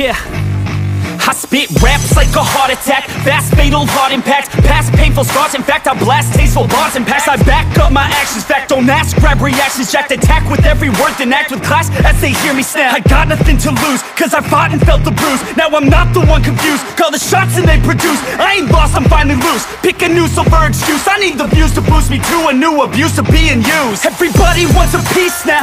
Yeah. I spit raps like a heart attack. Fast, fatal, hard impacts Past painful scars. In fact, I blast tasteful bars and pass. I back up my actions. Fact, don't ask, grab reactions. Jacked attack with every word Then act with class as they hear me snap. I got nothing to lose Cause I fought and felt the bruise. Now I'm not the one confused. Call the shots and they produce. I ain't lost, I'm finally loose. Pick a new silver excuse. I need the views to boost me to a new abuse of being used. Everybody wants a piece now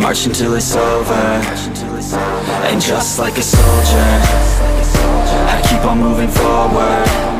march until it's over. And just like a soldier I keep on moving forward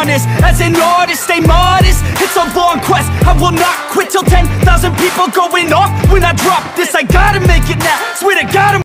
Harness As an artist, stay modest. It's a long quest. I will not quit till 10,000 people going off. When I drop this I gotta make it now. Swear to God I'm